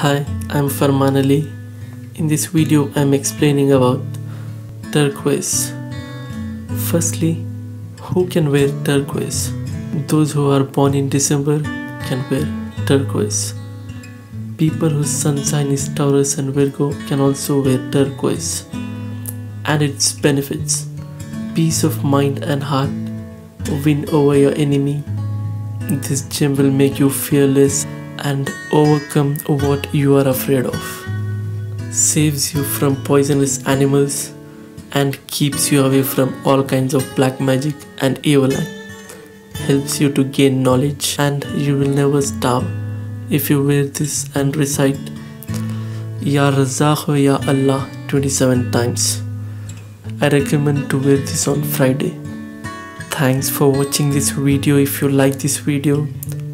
Hi, I'm Farman Ali. In this video, I'm explaining about turquoise. Firstly, who can wear turquoise? Those who are born in December can wear turquoise. People whose sun sign is Taurus and Virgo can also wear turquoise. And its benefits peace of mind and heart, win over your enemy. This gem will make you fearless and overcome what you are afraid of. Saves you from poisonous animals and keeps you away from all kinds of black magic and evil eye. Helps you to gain knowledge and you will never starve if you wear this and recite Ya Razaq Ya Allah 27 times. I recommend to wear this on Friday. Thanks for watching this video. If you like this video,